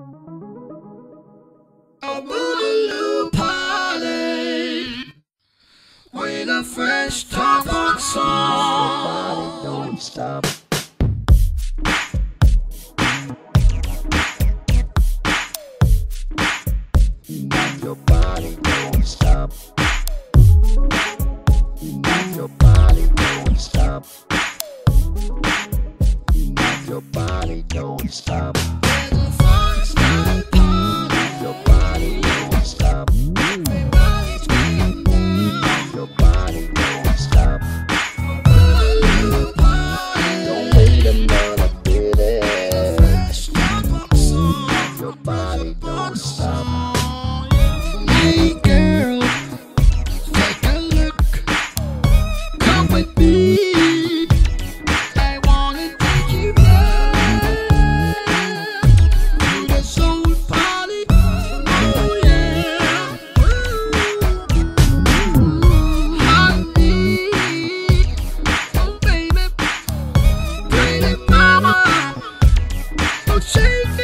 A boogaloo party with a fresh top on song. Don't stop. Your body, don't stop. Your body, don't stop. Your body, don't stop. Shake